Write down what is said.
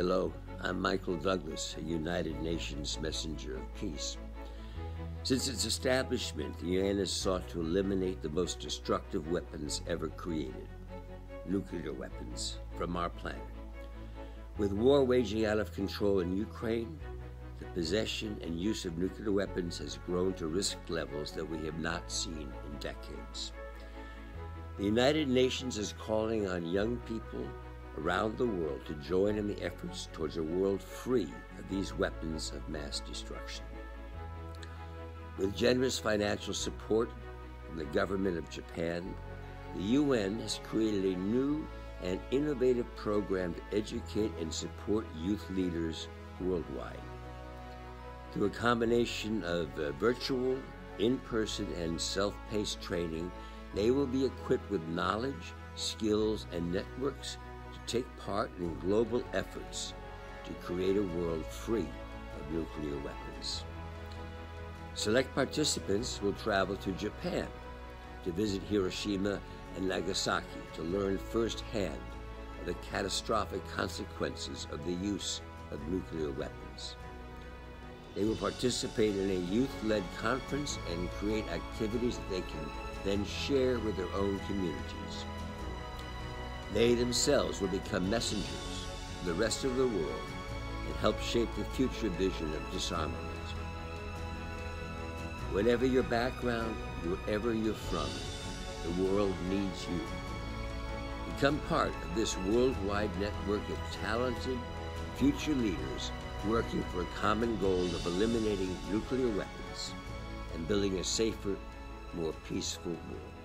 Hello, I'm Michael Douglas, a United Nations messenger of peace. Since its establishment, the UN has sought to eliminate the most destructive weapons ever created nuclear weapons from our planet. With war waging out of control in Ukraine, the possession and use of nuclear weapons has grown to risk levels that we have not seen in decades. The United Nations is calling on young people around the world to join in the efforts towards a world free of these weapons of mass destruction. With generous financial support from the government of Japan, the UN has created a new and innovative program to educate and support youth leaders worldwide. Through a combination of uh, virtual, in person, and self paced training, they will be equipped with knowledge, skills, and networks take part in global efforts to create a world free of nuclear weapons. Select participants will travel to Japan to visit Hiroshima and Nagasaki to learn firsthand of the catastrophic consequences of the use of nuclear weapons. They will participate in a youth led conference and create activities that they can then share with their own communities. They themselves will become messengers to the rest of the world and help shape the future vision of disarmament. Whatever your background, wherever you're from, the world needs you. Become part of this worldwide network of talented future leaders working for a common goal of eliminating nuclear weapons and building a safer, more peaceful world.